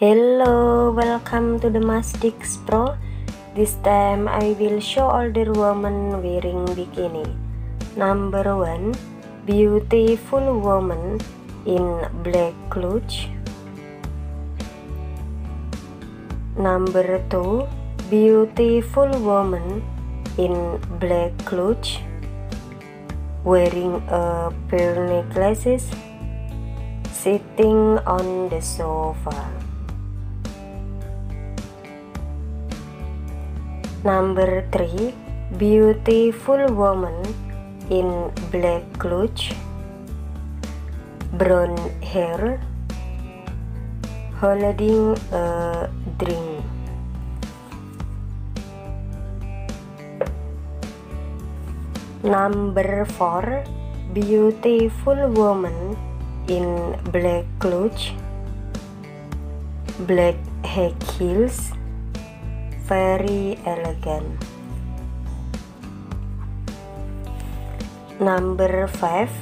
Hello, welcome to the Mastix Pro. This time I will show older woman wearing bikini. Number one, beautiful woman in black clothes. Number two, beautiful woman in black clothes wearing a pearl necklaces sitting on the sofa. Number 3 Beautiful woman in black clothes, brown hair, holding a drink. Number 4 Beautiful woman in black clothes, black high heels, very elegant. Number 5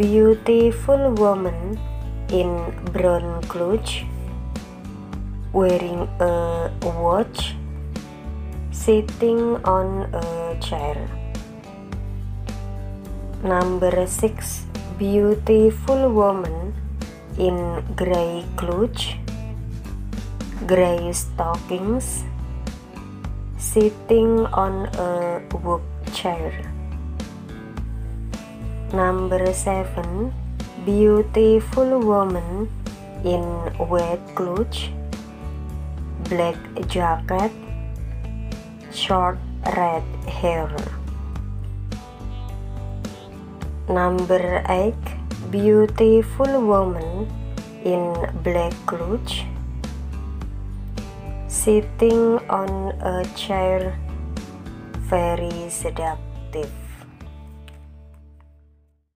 Beautiful woman in brown clothes, wearing a watch, sitting on a chair. Number 6 Beautiful woman in gray clothes, gray stockings, sitting on a work chair. Number 7 Beautiful woman in white clothes, black jacket, short red hair. Number 8 Beautiful woman in black clothes sitting on a chair very seductive